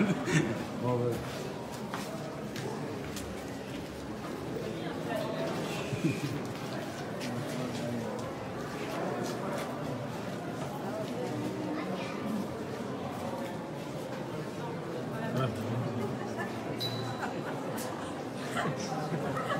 All right. Thank